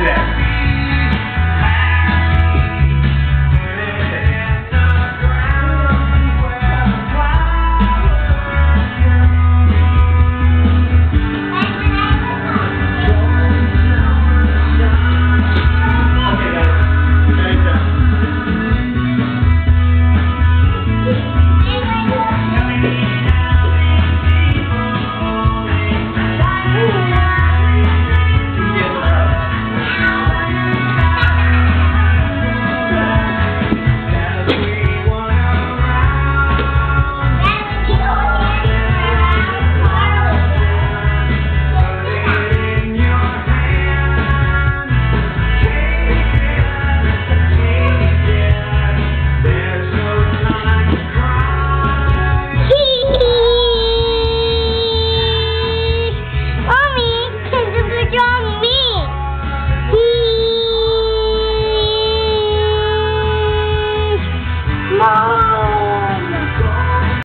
Yeah.